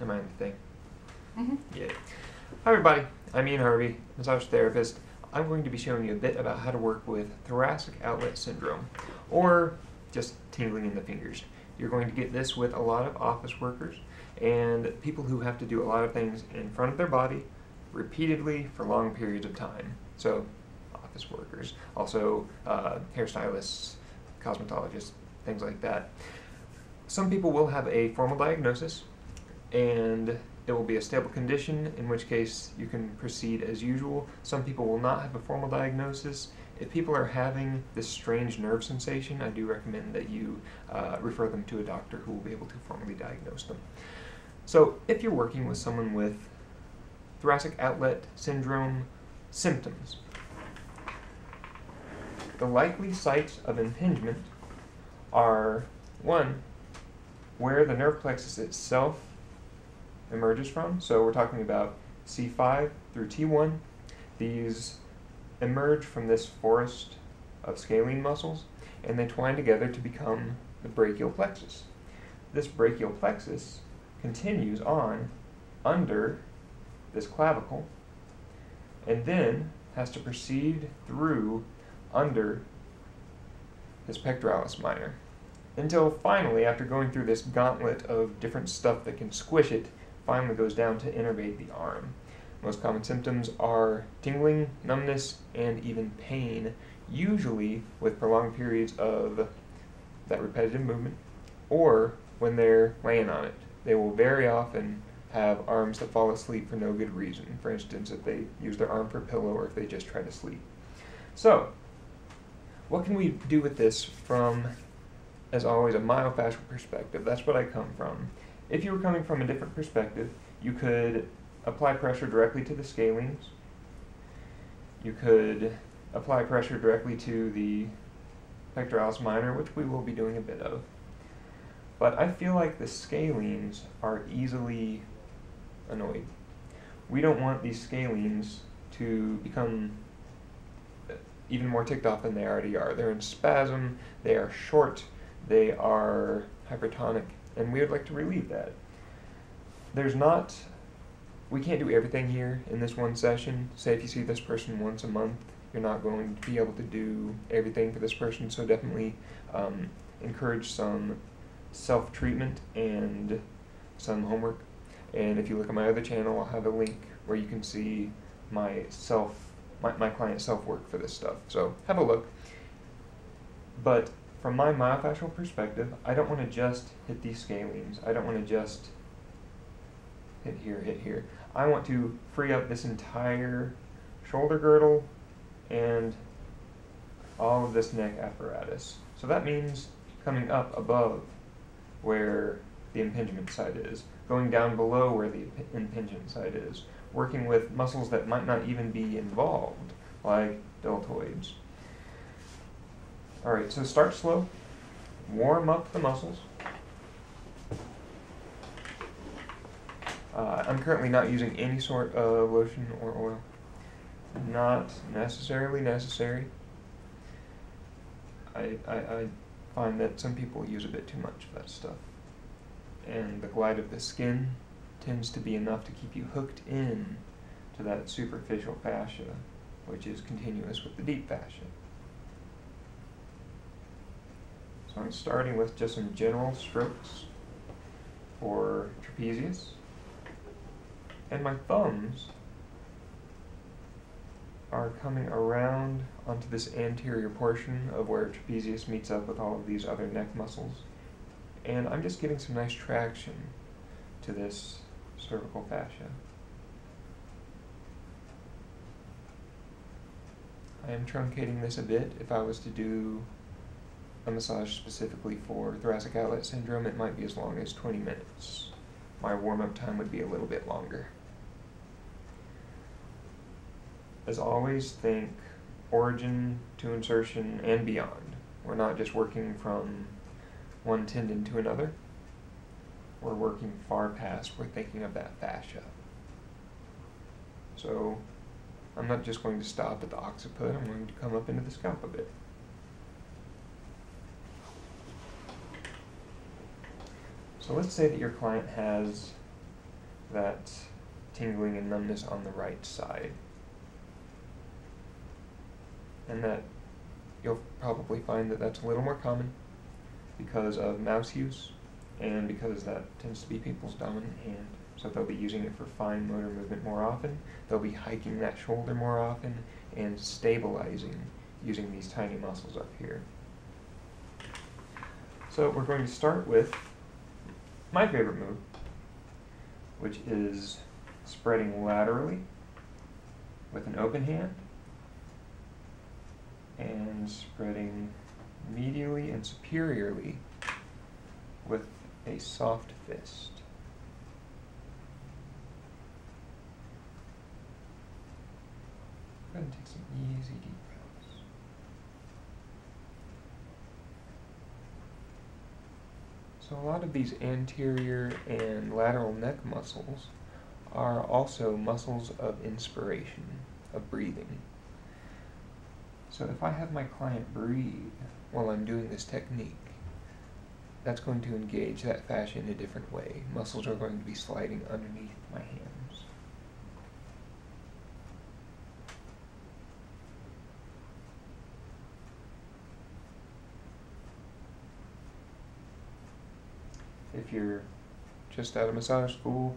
Am I in the thing? Mhm. Yeah. Hi everybody, I'm Ian Harvey, massage therapist. I'm going to be showing you a bit about how to work with thoracic outlet syndrome, or just tingling in the fingers. You're going to get this with a lot of office workers and people who have to do a lot of things in front of their body repeatedly for long periods of time. So, office workers, also uh, hairstylists, cosmetologists, things like that. Some people will have a formal diagnosis, and it will be a stable condition, in which case you can proceed as usual. Some people will not have a formal diagnosis. If people are having this strange nerve sensation, I do recommend that you uh, refer them to a doctor who will be able to formally diagnose them. So, if you're working with someone with thoracic outlet syndrome symptoms, the likely sites of impingement are one, where the nerve plexus itself emerges from. So we're talking about C5 through T1. These emerge from this forest of scalene muscles and they twine together to become the brachial plexus. This brachial plexus continues on under this clavicle and then has to proceed through under this pectoralis minor until finally, after going through this gauntlet of different stuff that can squish it, finally goes down to innervate the arm. Most common symptoms are tingling, numbness, and even pain, usually with prolonged periods of that repetitive movement, or when they're laying on it. They will very often have arms that fall asleep for no good reason. For instance, if they use their arm for pillow or if they just try to sleep. So, what can we do with this from, as always, a myofascial perspective? That's what I come from. If you were coming from a different perspective, you could apply pressure directly to the scalenes. You could apply pressure directly to the pectoralis minor, which we will be doing a bit of. But I feel like the scalenes are easily annoyed. We don't want these scalenes to become uh, even more ticked off than they already are. They're in spasm, they are short, they are hypertonic, and we would like to relieve that. There's not, we can't do everything here in this one session. Say if you see this person once a month, you're not going to be able to do everything for this person, so definitely um, encourage some self treatment and some homework. And if you look at my other channel, I'll have a link where you can see my self, my, my client self work for this stuff. So have a look. But from my myofascial perspective, I don't want to just hit these scalenes. I don't want to just hit here, hit here. I want to free up this entire shoulder girdle and all of this neck apparatus. So that means coming up above where the impingement site is, going down below where the impingement site is, working with muscles that might not even be involved, like deltoids. Alright, so start slow, warm up the muscles. Uh, I'm currently not using any sort of lotion or oil. Not necessarily necessary. I, I, I find that some people use a bit too much of that stuff. And the glide of the skin tends to be enough to keep you hooked in to that superficial fascia, which is continuous with the deep fascia. So I'm starting with just some general strokes for trapezius. And my thumbs are coming around onto this anterior portion of where trapezius meets up with all of these other neck muscles. And I'm just getting some nice traction to this cervical fascia. I am truncating this a bit. If I was to do a massage specifically for thoracic outlet syndrome, it might be as long as 20 minutes. My warm-up time would be a little bit longer. As always, think origin to insertion and beyond. We're not just working from one tendon to another. We're working far past, we're thinking of that fascia. So I'm not just going to stop at the occiput, I'm going to come up into the scalp a bit. So let's say that your client has that tingling and numbness on the right side. And that you'll probably find that that's a little more common because of mouse use and because that tends to be people's dominant hand. So they'll be using it for fine motor movement more often. They'll be hiking that shoulder more often and stabilizing using these tiny muscles up here. So we're going to start with my favorite move, which is spreading laterally with an open hand and spreading medially and superiorly with a soft fist. Go ahead and take some easy deep breaths. So a lot of these anterior and lateral neck muscles are also muscles of inspiration, of breathing. So if I have my client breathe while I'm doing this technique, that's going to engage that fascia in a different way. Muscles are going to be sliding underneath my hands. If you're just out of massage school,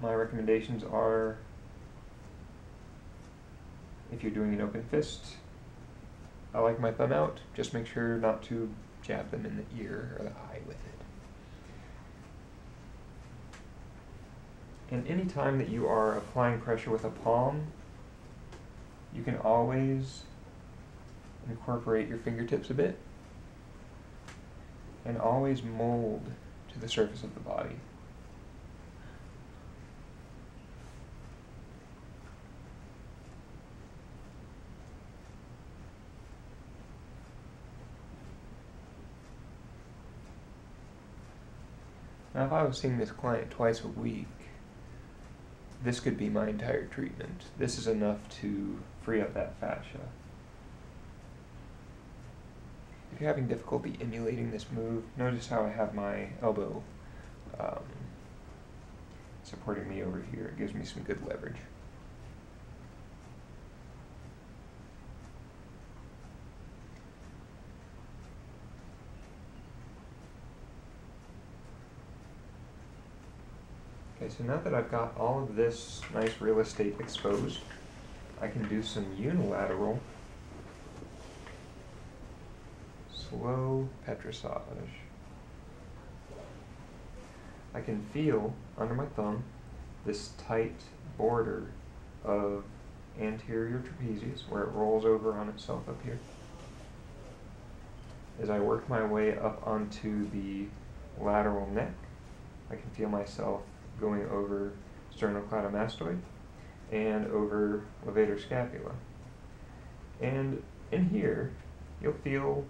my recommendations are if you're doing an open fist, I like my thumb out. Just make sure not to jab them in the ear or the eye with it. And any time that you are applying pressure with a palm, you can always incorporate your fingertips a bit and always mold to the surface of the body. Now, if I was seeing this client twice a week, this could be my entire treatment. This is enough to free up that fascia. If you're having difficulty emulating this move, notice how I have my elbow um, supporting me over here. It gives me some good leverage. Okay, so now that I've got all of this nice real estate exposed, I can do some unilateral slow petrissage. I can feel under my thumb this tight border of anterior trapezius where it rolls over on itself up here. As I work my way up onto the lateral neck, I can feel myself going over sternocleidomastoid and over levator scapula. And in here, you'll feel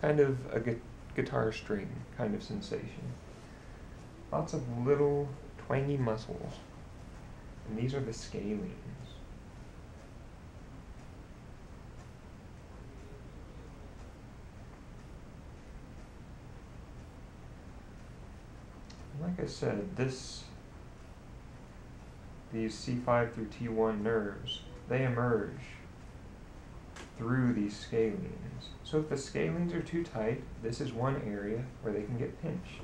kind of a gu guitar string kind of sensation. Lots of little twangy muscles. And these are the scalenes. Like I said, this these C5 through T1 nerves, they emerge through these scalenes. So if the scalenes are too tight, this is one area where they can get pinched.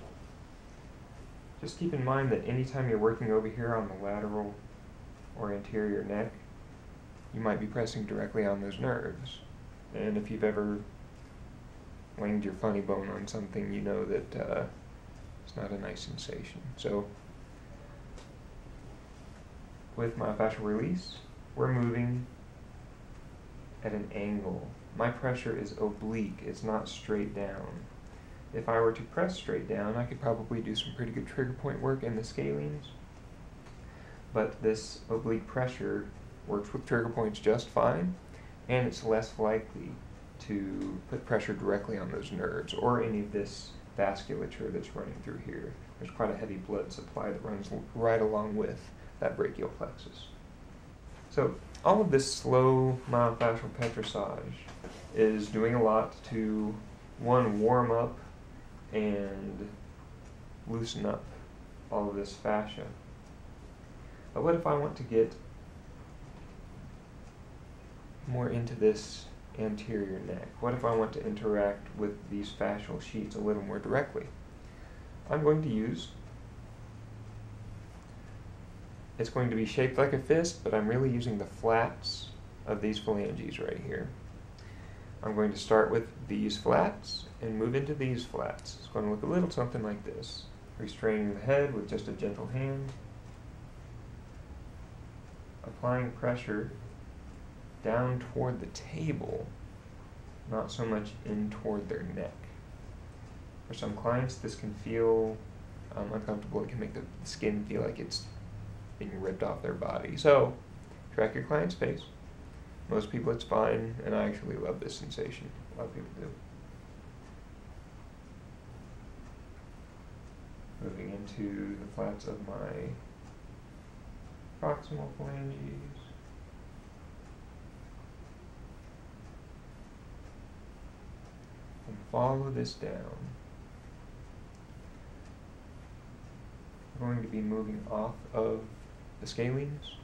Just keep in mind that anytime you're working over here on the lateral or anterior neck, you might be pressing directly on those nerves. And if you've ever winged your funny bone on something, you know that uh, it's not a nice sensation. So with myofascial release, we're moving at an angle. My pressure is oblique, it's not straight down. If I were to press straight down, I could probably do some pretty good trigger point work in the scalenes. But this oblique pressure works with trigger points just fine, and it's less likely to put pressure directly on those nerves or any of this vasculature that's running through here. There's quite a heavy blood supply that runs right along with that brachial plexus. So all of this slow myofascial petrissage is doing a lot to, one, warm up and loosen up all of this fascia But what if I want to get more into this anterior neck? What if I want to interact with these fascial sheets a little more directly? I'm going to use, it's going to be shaped like a fist, but I'm really using the flats of these phalanges right here. I'm going to start with these flats and move into these flats. It's going to look a little something like this. Restraining the head with just a gentle hand. Applying pressure down toward the table, not so much in toward their neck. For some clients, this can feel um, uncomfortable. It can make the skin feel like it's being ripped off their body. So, track your client's face. Most people it's fine, and I actually love this sensation. A lot of people do. Moving into the flats of my proximal phalanges. And follow this down. We're going to be moving off of the scalenes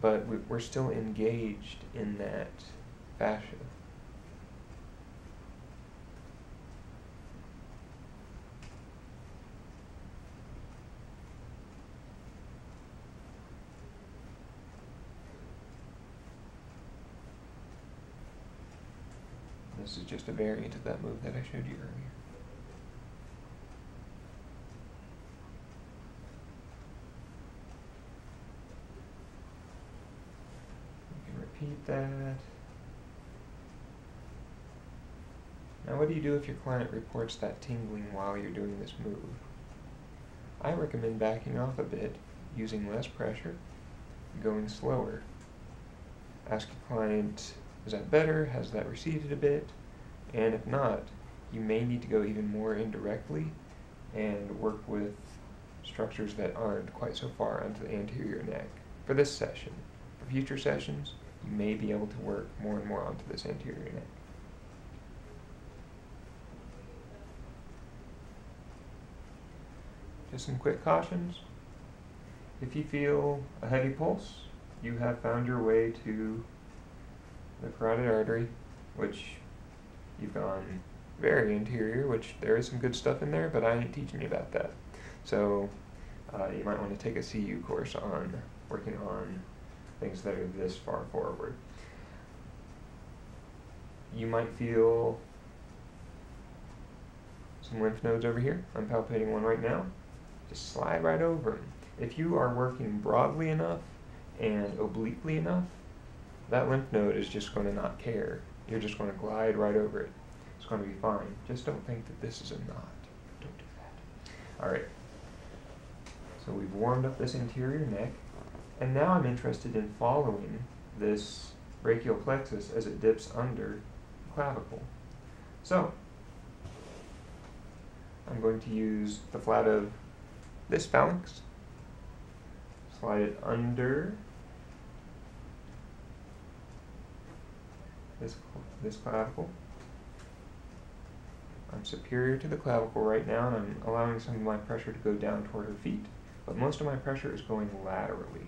but we're still engaged in that fascia. This is just a variant of that move that I showed you earlier. That. Now what do you do if your client reports that tingling while you're doing this move? I recommend backing off a bit, using less pressure, going slower. Ask your client, is that better? Has that receded a bit? And if not, you may need to go even more indirectly and work with structures that aren't quite so far onto the anterior neck for this session. For future sessions, may be able to work more and more onto this anterior neck. Just some quick cautions. If you feel a heavy pulse, you have found your way to the carotid artery, which you've gone very anterior, which there is some good stuff in there, but I ain't teaching you about that. So uh, you might want to take a CU course on working on things that are this far forward. You might feel some lymph nodes over here. I'm palpating one right now. Just slide right over them. If you are working broadly enough and obliquely enough, that lymph node is just going to not care. You're just going to glide right over it. It's going to be fine. Just don't think that this is a knot. Don't do that. All right. So we've warmed up this anterior neck. And now I'm interested in following this brachial plexus as it dips under the clavicle. So, I'm going to use the flat of this phalanx, slide it under this, this clavicle. I'm superior to the clavicle right now, and I'm allowing some of my pressure to go down toward her feet, but most of my pressure is going laterally.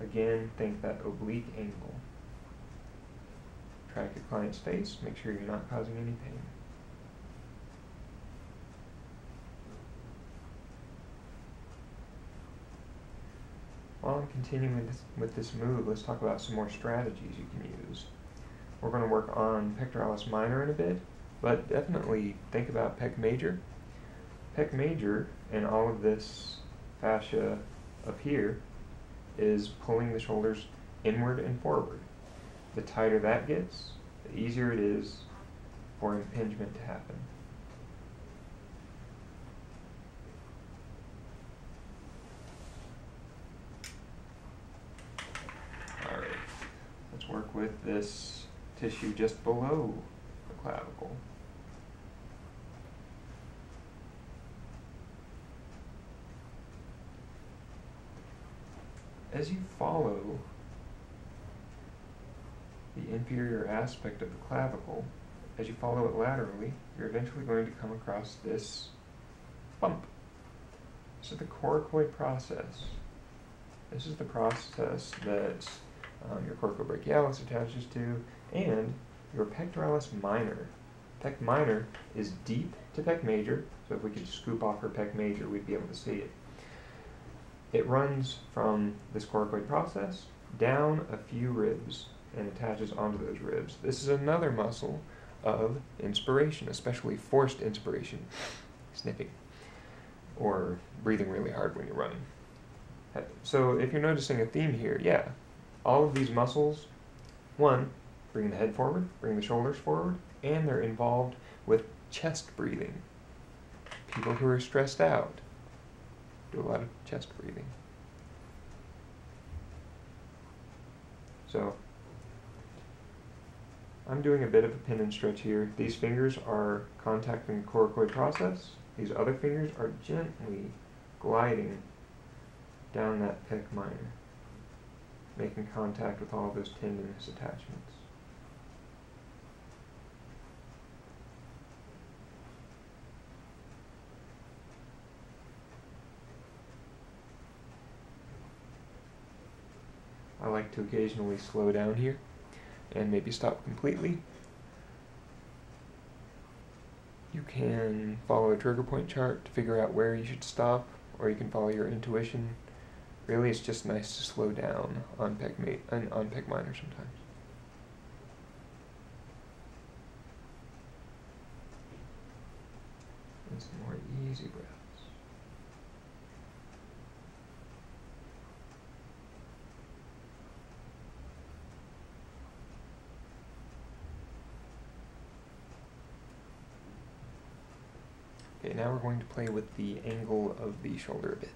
Again, think that oblique angle. Track your client's face, make sure you're not causing any pain. While I'm continuing this, with this move, let's talk about some more strategies you can use. We're going to work on pectoralis minor in a bit, but definitely think about pec major. Pec major and all of this fascia up here is pulling the shoulders inward and forward. The tighter that gets, the easier it is for impingement to happen. Alright, let's work with this tissue just below the clavicle. As you follow the inferior aspect of the clavicle, as you follow it laterally, you're eventually going to come across this bump. So the coracoid process This is the process that um, your coracobrachialis attaches to, and your pectoralis minor. Pec minor is deep to pec major, so if we could scoop off her pec major, we'd be able to see it. It runs from this coracoid process down a few ribs and attaches onto those ribs. This is another muscle of inspiration, especially forced inspiration, sniffing, or breathing really hard when you're running. So if you're noticing a theme here, yeah, all of these muscles, one, bring the head forward, bring the shoulders forward, and they're involved with chest breathing. People who are stressed out do a lot of chest breathing. So I'm doing a bit of a pin and stretch here. These fingers are contacting the coracoid process. These other fingers are gently gliding down that pec minor, making contact with all those tendinous attachments. I like to occasionally slow down here and maybe stop completely. You can follow a trigger point chart to figure out where you should stop, or you can follow your intuition. Really, it's just nice to slow down on pec, ma- on pec minor sometimes. And some more easy breath. Okay, now we're going to play with the angle of the shoulder a bit.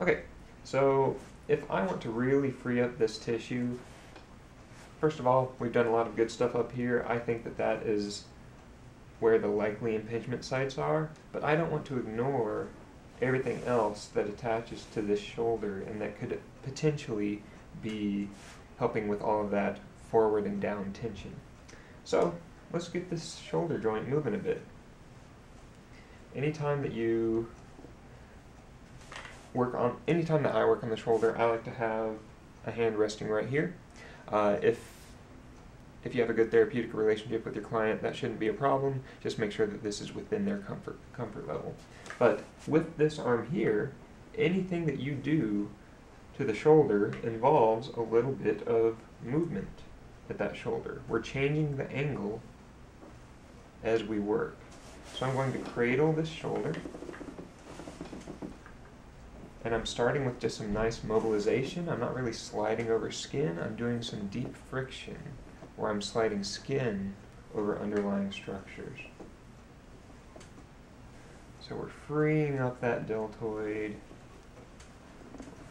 Okay, so if I want to really free up this tissue, first of all, we've done a lot of good stuff up here. I think that that is where the likely impingement sites are, but I don't want to ignore everything else that attaches to this shoulder and that could potentially be helping with all of that forward and down tension. So let's get this shoulder joint moving a bit anytime that you work on, anytime that I work on the shoulder, I like to have a hand resting right here. Uh, if if you have a good therapeutic relationship with your client, that shouldn't be a problem. Just make sure that this is within their comfort comfort level. But with this arm here, anything that you do to the shoulder involves a little bit of movement at that shoulder. We're changing the angle as we work. So I'm going to cradle this shoulder. And I'm starting with just some nice mobilization. I'm not really sliding over skin. I'm doing some deep friction where I'm sliding skin over underlying structures. So we're freeing up that deltoid,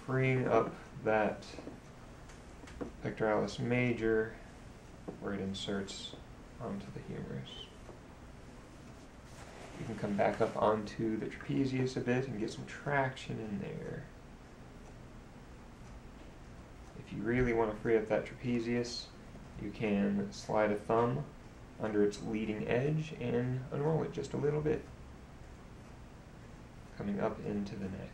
freeing up that pectoralis major where it inserts onto the humerus. You can come back up onto the trapezius a bit and get some traction in there. If you really want to free up that trapezius, you can slide a thumb under its leading edge and unroll it just a little bit, coming up into the neck.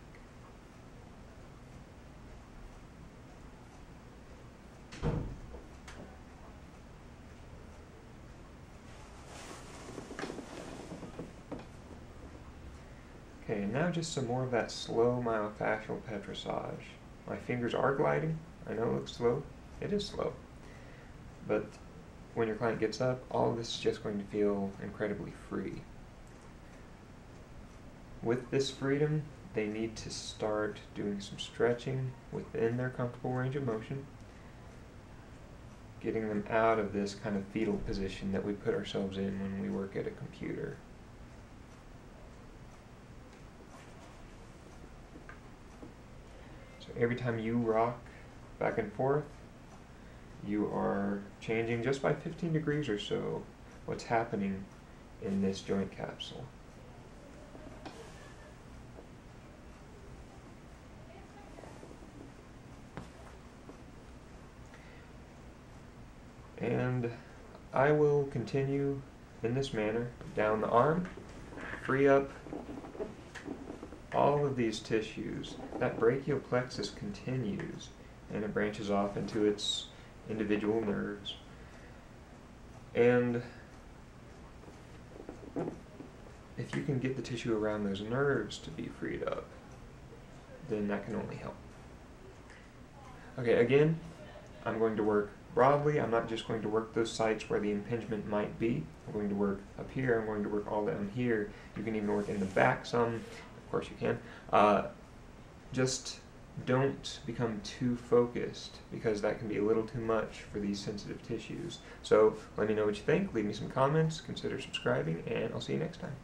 Okay, now just some more of that slow myofascial petrissage. My fingers are gliding. I know it looks slow. It is slow. But when your client gets up, all of this is just going to feel incredibly free. With this freedom, they need to start doing some stretching within their comfortable range of motion, getting them out of this kind of fetal position that we put ourselves in when we work at a computer. Every time you rock back and forth, you are changing just by 15 degrees or so what's happening in this joint capsule. And I will continue in this manner down the arm, free up all of these tissues, that brachial plexus continues and it branches off into its individual nerves. And if you can get the tissue around those nerves to be freed up, then that can only help. Okay, again, I'm going to work broadly. I'm not just going to work those sites where the impingement might be. I'm going to work up here. I'm going to work all down here. You can even work in the back some. Course you can. Uh, just don't become too focused because that can be a little too much for these sensitive tissues. So let me know what you think. Leave me some comments. Consider subscribing, and I'll see you next time.